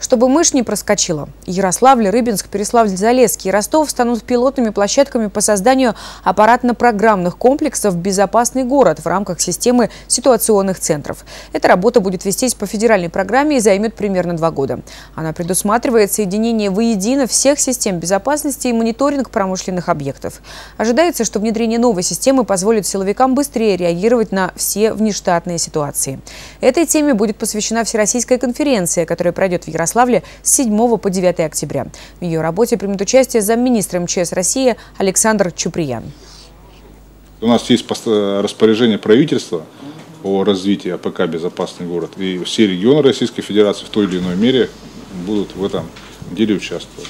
Чтобы мышь не проскочила, Ярославль, Рыбинск, Переславль-Залесский и Ростов станут пилотными площадками по созданию аппаратно-программных комплексов «Безопасный город» в рамках системы ситуационных центров. Эта работа будет вестись по федеральной программе и займет примерно два года. Она предусматривает соединение воедино всех систем безопасности и мониторинг промышленных объектов. Ожидается, что внедрение новой системы позволит силовикам быстрее реагировать на все внештатные ситуации. Этой теме будет посвящена Всероссийская конференция, которая пройдет в Ярославле Ярославле с 7 по 9 октября. В ее работе примет участие замминистра МЧС России Александр Чуприян. У нас есть распоряжение правительства о развитии АПК «Безопасный город». И все регионы Российской Федерации в той или иной мере будут в этом деле участвовать.